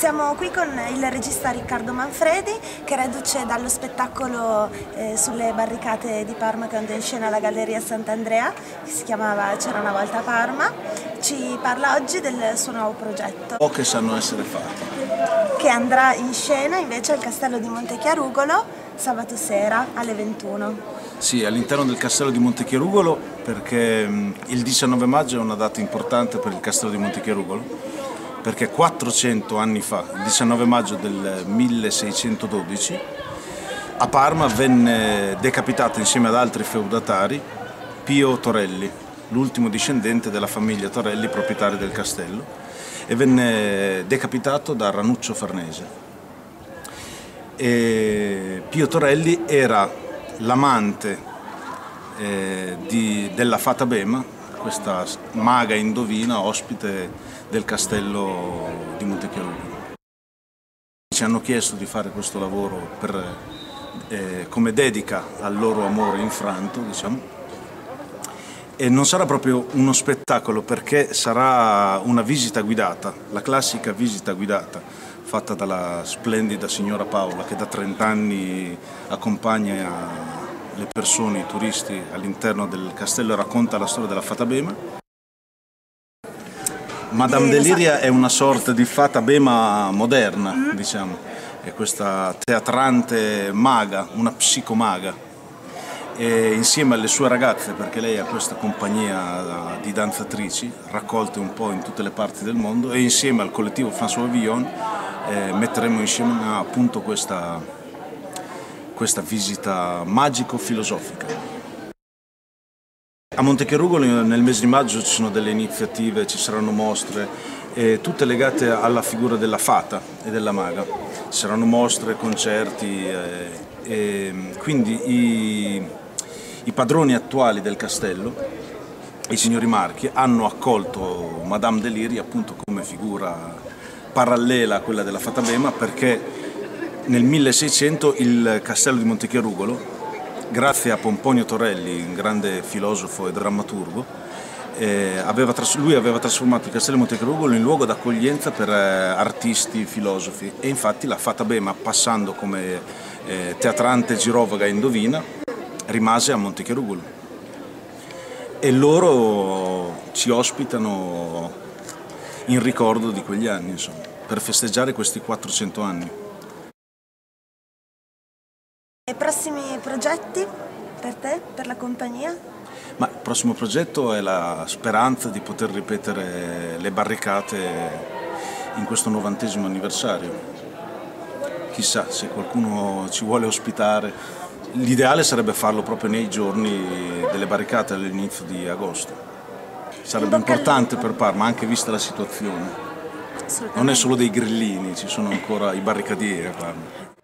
Siamo qui con il regista Riccardo Manfredi che reduce dallo spettacolo eh, sulle barricate di Parma che andò in scena alla Galleria Sant'Andrea che si chiamava C'era una volta Parma. Ci parla oggi del suo nuovo progetto. O che sanno essere fatti. Che andrà in scena invece al Castello di Montechiarugolo sabato sera alle 21. Sì, all'interno del Castello di Montechiarugolo perché mm, il 19 maggio è una data importante per il Castello di Montechiarugolo perché 400 anni fa, il 19 maggio del 1612, a Parma venne decapitato insieme ad altri feudatari Pio Torelli, l'ultimo discendente della famiglia Torelli, proprietari del castello, e venne decapitato da Ranuccio Farnese. E Pio Torelli era l'amante eh, della Fata Bema, questa maga indovina ospite del castello di Montechiarugolo. Ci hanno chiesto di fare questo lavoro per, eh, come dedica al loro amore infranto, diciamo. E non sarà proprio uno spettacolo perché sarà una visita guidata, la classica visita guidata fatta dalla splendida signora Paola che da 30 anni accompagna le persone, i turisti all'interno del castello racconta la storia della Fata Bema. Madame Deliria è una sorta di fata bema moderna, mm. diciamo, è questa teatrante maga, una psicomaga. E insieme alle sue ragazze, perché lei ha questa compagnia di danzatrici raccolte un po' in tutte le parti del mondo, e insieme al collettivo François Villon eh, metteremo insieme appunto questa, questa visita magico-filosofica. A Montecherugolo nel mese di maggio ci sono delle iniziative, ci saranno mostre, eh, tutte legate alla figura della fata e della maga. Ci saranno mostre, concerti, eh, e quindi i, i padroni attuali del castello, i signori Marchi, hanno accolto Madame Deliri appunto come figura parallela a quella della Fata Bema perché nel 1600 il castello di Montechiarugolo grazie a Pomponio Torelli, un grande filosofo e drammaturgo, eh, aveva lui aveva trasformato il Castello Montecriugolo in luogo d'accoglienza per eh, artisti, filosofi e infatti la Fata Bema, passando come eh, teatrante girovaga indovina, rimase a Montecriugolo. E loro ci ospitano in ricordo di quegli anni, insomma, per festeggiare questi 400 anni. E prossimi progetti per te, per la compagnia? Ma il prossimo progetto è la speranza di poter ripetere le barricate in questo novantesimo anniversario. Chissà se qualcuno ci vuole ospitare. L'ideale sarebbe farlo proprio nei giorni delle barricate all'inizio di agosto. Sarebbe importante per Parma, anche vista la situazione. Non è solo dei grillini, ci sono ancora i barricadieri a Parma.